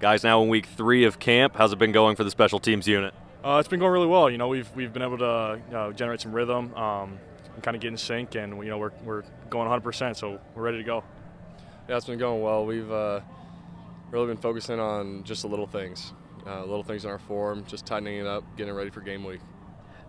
Guys, now in week three of camp, how's it been going for the special teams unit? Uh, it's been going really well. You know, we've we've been able to you know, generate some rhythm um, and kind of get in sync, and you know we're we're going 100%, so we're ready to go. Yeah, it's been going well. We've uh, really been focusing on just the little things, uh, little things in our form, just tightening it up, getting ready for game week.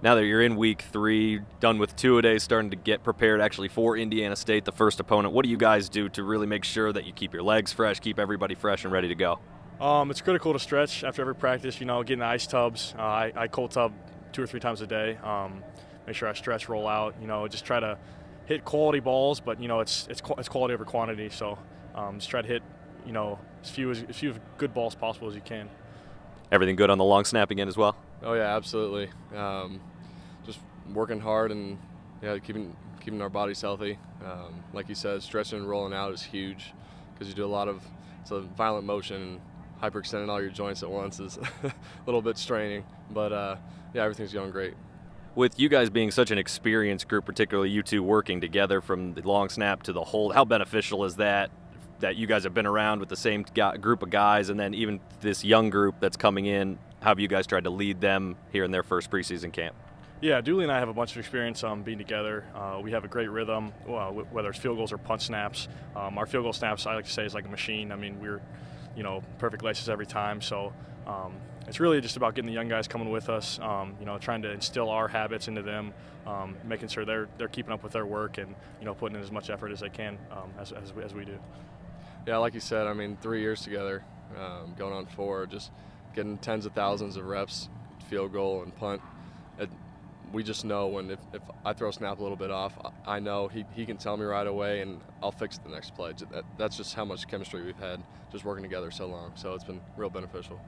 Now that you're in week three, done with two a day, starting to get prepared actually for Indiana State, the first opponent, what do you guys do to really make sure that you keep your legs fresh, keep everybody fresh and ready to go? Um, it's critical to stretch after every practice. You know, get in the ice tubs. Uh, I, I, cold tub two or three times a day. Um, make sure I stretch, roll out. You know, just try to hit quality balls, but you know, it's it's it's quality over quantity. So um, just try to hit, you know, as few as, as few good balls possible as you can. Everything good on the long snap again as well. Oh yeah, absolutely. Um, just working hard and yeah, keeping keeping our bodies healthy. Um, like you said, stretching and rolling out is huge because you do a lot of it's a violent motion hyperextending all your joints at once is a little bit straining. But uh, yeah, everything's going great. With you guys being such an experienced group, particularly you two working together from the long snap to the hold, how beneficial is that? That you guys have been around with the same group of guys, and then even this young group that's coming in. How have you guys tried to lead them here in their first preseason camp? Yeah, Dooley and I have a bunch of experience um, being together. Uh, we have a great rhythm, uh, whether it's field goals or punt snaps. Um, our field goal snaps, I like to say, is like a machine. I mean, we're you know, perfect laces every time. So um, it's really just about getting the young guys coming with us, um, you know, trying to instill our habits into them, um, making sure they're they're keeping up with their work and you know putting in as much effort as they can um, as, as we, as, we, do. Yeah, like you said, I mean, three years together, um, going on four, just getting tens of thousands of reps, field goal and punt. It, we just know when if, if I throw a snap a little bit off, I know he, he can tell me right away and I'll fix the next play. That, that's just how much chemistry we've had just working together so long. So it's been real beneficial.